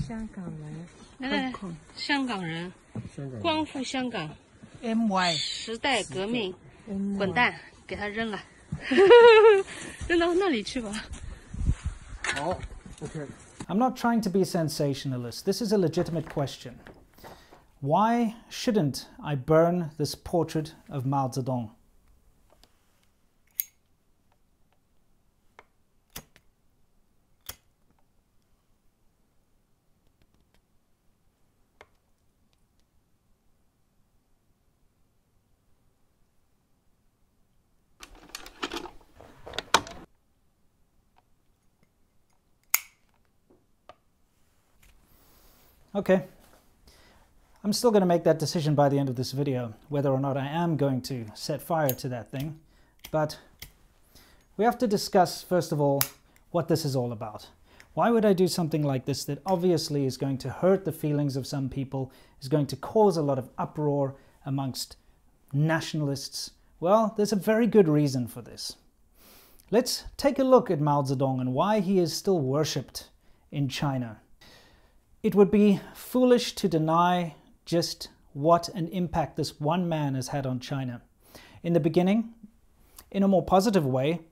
香港人，来来来，香港人，光复香港，M Y 时代革命，滚蛋，给他扔了，扔到那里去吧。好，OK。I'm not trying to be sensationalist. This is a legitimate question. Why shouldn't I burn this portrait of Mao Zedong? Okay, I'm still going to make that decision by the end of this video, whether or not I am going to set fire to that thing. But we have to discuss, first of all, what this is all about. Why would I do something like this that obviously is going to hurt the feelings of some people, is going to cause a lot of uproar amongst nationalists? Well, there's a very good reason for this. Let's take a look at Mao Zedong and why he is still worshipped in China. It would be foolish to deny just what an impact this one man has had on China. In the beginning, in a more positive way,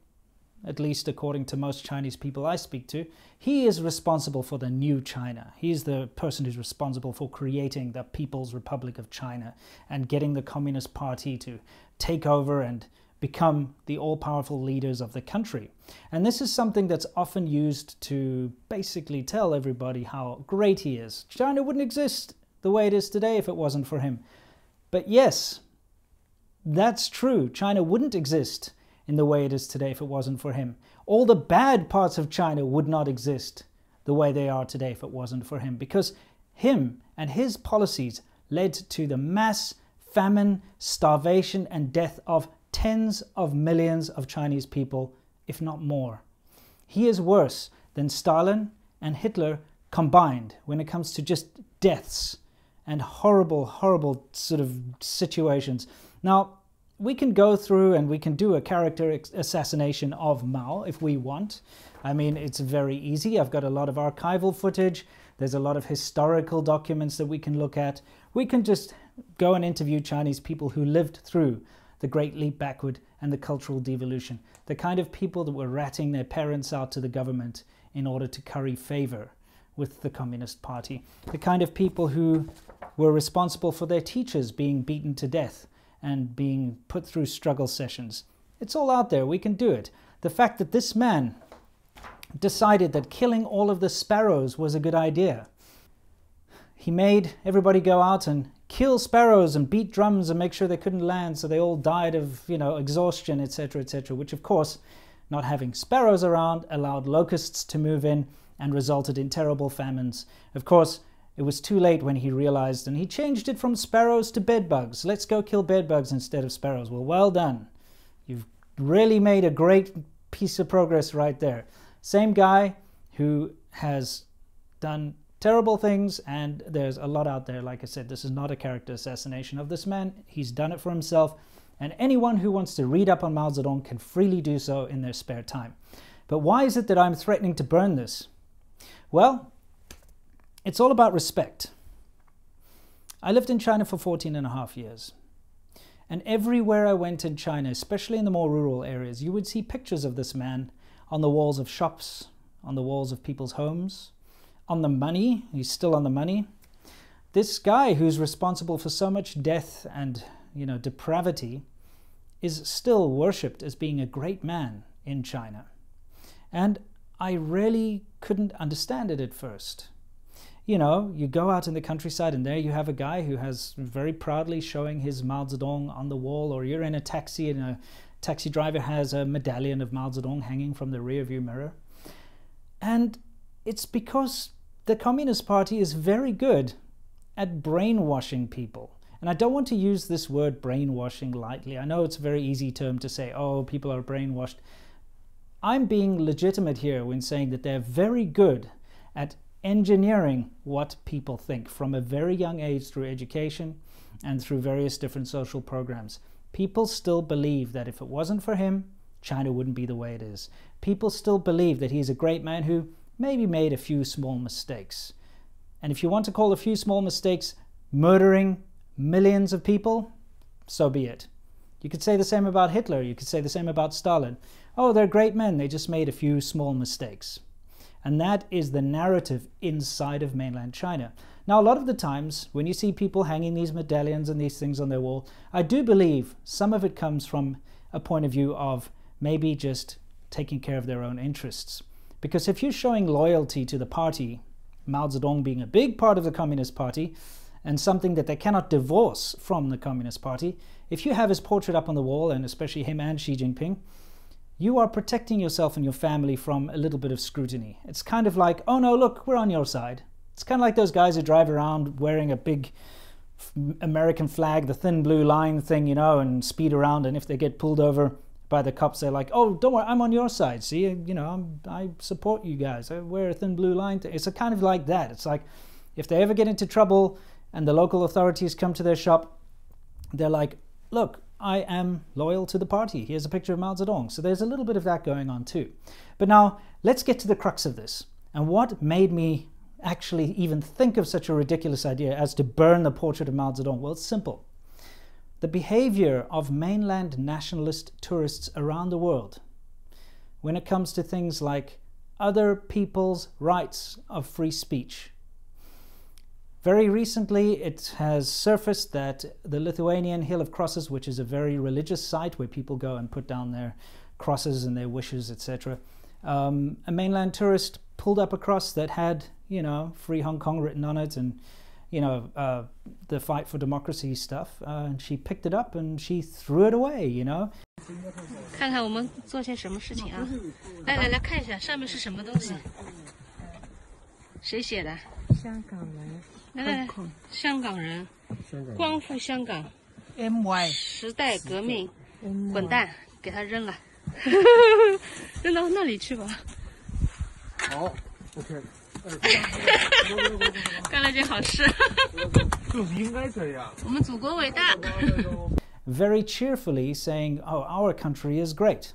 at least according to most Chinese people I speak to, he is responsible for the new China. He is the person who's responsible for creating the People's Republic of China and getting the Communist Party to take over and become the all powerful leaders of the country. And this is something that's often used to basically tell everybody how great he is. China wouldn't exist the way it is today if it wasn't for him. But yes, that's true. China wouldn't exist in the way it is today if it wasn't for him. All the bad parts of China would not exist the way they are today if it wasn't for him because him and his policies led to the mass famine, starvation, and death of tens of millions of Chinese people, if not more. He is worse than Stalin and Hitler combined when it comes to just deaths and horrible, horrible sort of situations. Now, we can go through and we can do a character assassination of Mao if we want. I mean, it's very easy. I've got a lot of archival footage. There's a lot of historical documents that we can look at. We can just go and interview Chinese people who lived through the Great Leap Backward, and the Cultural Devolution, the kind of people that were ratting their parents out to the government in order to curry favor with the Communist Party, the kind of people who were responsible for their teachers being beaten to death and being put through struggle sessions. It's all out there, we can do it. The fact that this man decided that killing all of the sparrows was a good idea. He made everybody go out and kill sparrows and beat drums and make sure they couldn't land so they all died of you know exhaustion etc etc which of course not having sparrows around allowed locusts to move in and resulted in terrible famines. Of course it was too late when he realized and he changed it from sparrows to bedbugs let's go kill bedbugs instead of sparrows. Well well done. You've really made a great piece of progress right there. Same guy who has done terrible things, and there's a lot out there. Like I said, this is not a character assassination of this man. He's done it for himself, and anyone who wants to read up on Mao Zedong can freely do so in their spare time. But why is it that I'm threatening to burn this? Well, it's all about respect. I lived in China for 14 and a half years. And everywhere I went in China, especially in the more rural areas, you would see pictures of this man on the walls of shops, on the walls of people's homes, on the money. He's still on the money. This guy who's responsible for so much death and, you know, depravity is still worshipped as being a great man in China. And I really couldn't understand it at first. You know, you go out in the countryside and there you have a guy who has very proudly showing his Mao Zedong on the wall, or you're in a taxi and a taxi driver has a medallion of Mao Zedong hanging from the rearview mirror. And it's because the Communist Party is very good at brainwashing people. And I don't want to use this word brainwashing lightly. I know it's a very easy term to say, oh, people are brainwashed. I'm being legitimate here when saying that they're very good at engineering what people think from a very young age through education and through various different social programs. People still believe that if it wasn't for him, China wouldn't be the way it is. People still believe that he's a great man who maybe made a few small mistakes. And if you want to call a few small mistakes murdering millions of people, so be it. You could say the same about Hitler, you could say the same about Stalin. Oh, they're great men, they just made a few small mistakes. And that is the narrative inside of mainland China. Now, a lot of the times when you see people hanging these medallions and these things on their wall, I do believe some of it comes from a point of view of maybe just taking care of their own interests. Because if you're showing loyalty to the party, Mao Zedong being a big part of the Communist Party, and something that they cannot divorce from the Communist Party, if you have his portrait up on the wall, and especially him and Xi Jinping, you are protecting yourself and your family from a little bit of scrutiny. It's kind of like, oh no, look, we're on your side. It's kind of like those guys who drive around wearing a big American flag, the thin blue line thing, you know, and speed around. And if they get pulled over by the cops, they're like, oh, don't worry, I'm on your side. See, you know, I'm, I support you guys. I wear a thin blue line. It's a kind of like that. It's like if they ever get into trouble and the local authorities come to their shop, they're like, look, I am loyal to the party. Here's a picture of Mao Zedong. So there's a little bit of that going on too. But now let's get to the crux of this. And what made me actually even think of such a ridiculous idea as to burn the portrait of Mao Zedong? Well, it's simple. The behavior of mainland nationalist tourists around the world when it comes to things like other people's rights of free speech, very recently, it has surfaced that the Lithuanian Hill of Crosses, which is a very religious site where people go and put down their crosses and their wishes, etc., um, a mainland tourist pulled up a cross that had, you know, Free Hong Kong written on it and, you know, uh, the fight for democracy stuff. Uh, and she picked it up and she threw it away, you know. 看看我们做些什么事情啊！来来来看一下上面是什么东西？谁写的？香港人。来来来，香港人，光复香港，M Y，时代革命，滚蛋，给他扔了，扔到那里去吧。好，OK。 干了件好事。就是应该这样。我们祖国伟大。Very cheerfully saying, "Oh, our country is great."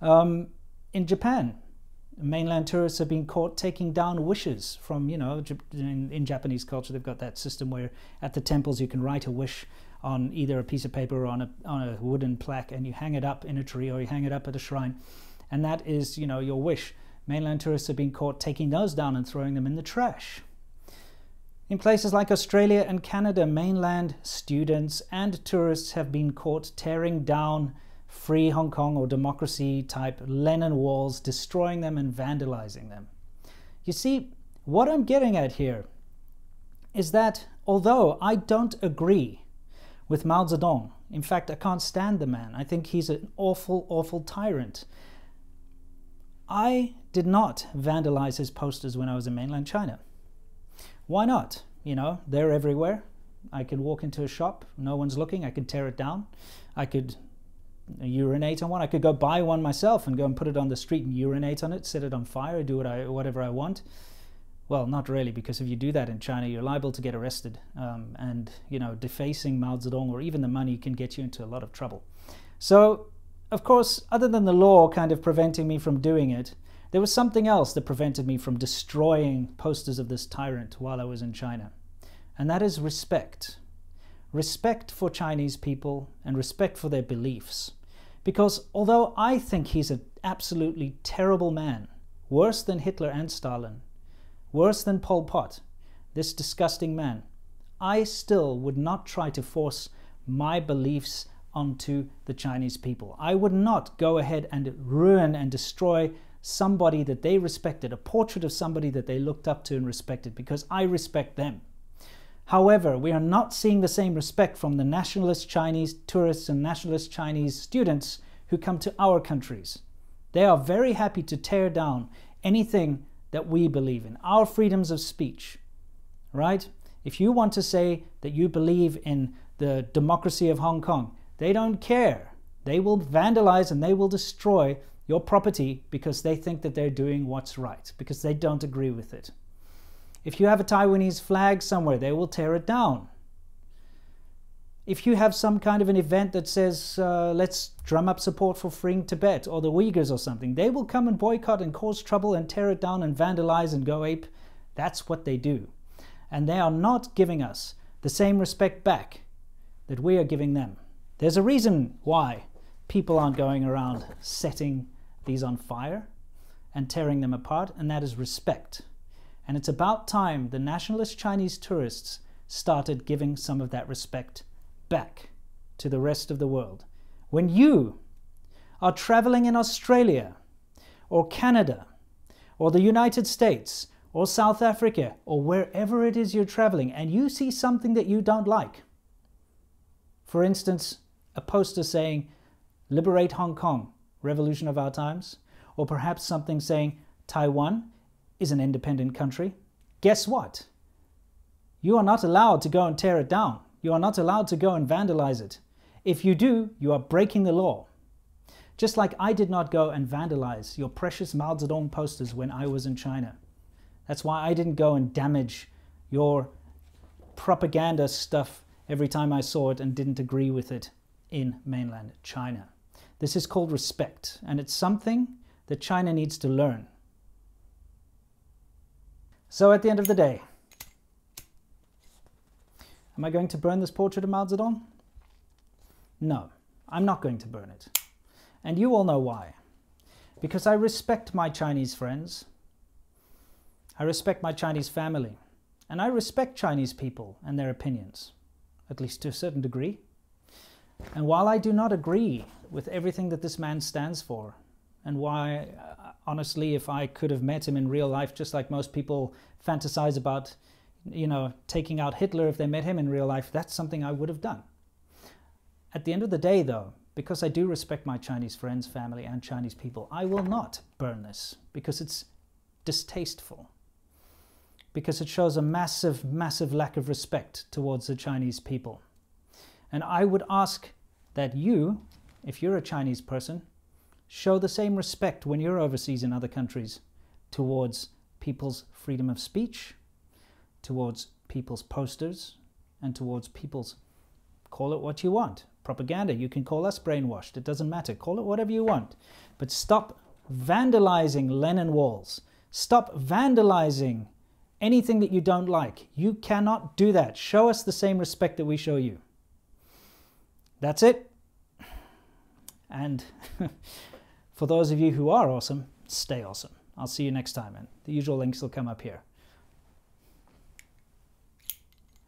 Um, in Japan mainland tourists have been caught taking down wishes from, you know, in, in, Japanese culture, they've got that system where at the temples you can write a wish on either a piece of paper or on a, on a wooden plaque and you hang it up in a tree or you hang it up at a shrine. And that is, you know, your wish. Mainland tourists have been caught taking those down and throwing them in the trash. In places like Australia and Canada, mainland students and tourists have been caught tearing down free Hong Kong or democracy type Lennon walls, destroying them and vandalizing them. You see, what I'm getting at here is that although I don't agree with Mao Zedong, in fact, I can't stand the man, I think he's an awful, awful tyrant. I did not vandalize his posters when I was in mainland China. Why not? You know, they're everywhere. I could walk into a shop, no one's looking, I could tear it down. I could urinate on one. I could go buy one myself and go and put it on the street and urinate on it, set it on fire, do what I, whatever I want. Well, not really, because if you do that in China, you're liable to get arrested. Um, and, you know, defacing Mao Zedong or even the money can get you into a lot of trouble. So, of course, other than the law kind of preventing me from doing it, there was something else that prevented me from destroying posters of this tyrant while I was in China. And that is respect. Respect for Chinese people and respect for their beliefs. Because although I think he's an absolutely terrible man, worse than Hitler and Stalin, worse than Pol Pot, this disgusting man, I still would not try to force my beliefs onto the Chinese people. I would not go ahead and ruin and destroy somebody that they respected, a portrait of somebody that they looked up to and respected, because I respect them. However, we are not seeing the same respect from the nationalist Chinese tourists and nationalist Chinese students who come to our countries. They are very happy to tear down anything that we believe in, our freedoms of speech, right? If you want to say that you believe in the democracy of Hong Kong, they don't care. They will vandalize and they will destroy your property because they think that they're doing what's right, because they don't agree with it. If you have a Taiwanese flag somewhere, they will tear it down. if you have some kind of an event that says, uh, let's drum up support for freeing Tibet or the Uyghurs or something, they will come and boycott and cause trouble and tear it down and vandalize and go ape. That's what they do. And they are not giving us the same respect back that we are giving them. There's a reason why people aren't going around setting these on fire and tearing them apart, and that is respect. And it's about time the nationalist Chinese tourists started giving some of that respect back to the rest of the world. When you are traveling in Australia or Canada or the United States or South Africa or wherever it is you're traveling and you see something that you don't like, for instance, a poster saying, Liberate Hong Kong, Revolution of Our Times, or perhaps something saying, Taiwan is an independent country, guess what? You are not allowed to go and tear it down. You are not allowed to go and vandalize it. If you do, you are breaking the law. Just like I did not go and vandalize your precious Mao Zedong posters when I was in China. That's why I didn't go and damage your propaganda stuff every time I saw it and didn't agree with it in mainland China. This is called respect, and it's something that China needs to learn. So at the end of the day, Am I going to burn this portrait of Mao Zedong? No, I'm not going to burn it. And you all know why. Because I respect my Chinese friends. I respect my Chinese family. And I respect Chinese people and their opinions, at least to a certain degree. And while I do not agree with everything that this man stands for, and why, uh, honestly, if I could have met him in real life, just like most people fantasize about you know, taking out Hitler if they met him in real life, that's something I would have done. At the end of the day, though, because I do respect my Chinese friends, family, and Chinese people, I will not burn this because it's distasteful. Because it shows a massive, massive lack of respect towards the Chinese people. And I would ask that you, if you're a Chinese person, show the same respect when you're overseas in other countries towards people's freedom of speech, towards people's posters and towards people's, call it what you want, propaganda. You can call us brainwashed, it doesn't matter. Call it whatever you want. But stop vandalizing Lennon walls. Stop vandalizing anything that you don't like. You cannot do that. Show us the same respect that we show you. That's it. And for those of you who are awesome, stay awesome. I'll see you next time, and the usual links will come up here.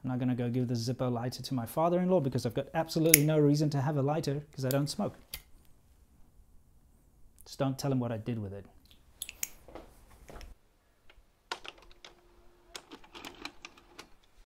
I'm not going to go give the Zippo lighter to my father-in-law because I've got absolutely no reason to have a lighter because I don't smoke. Just don't tell him what I did with it.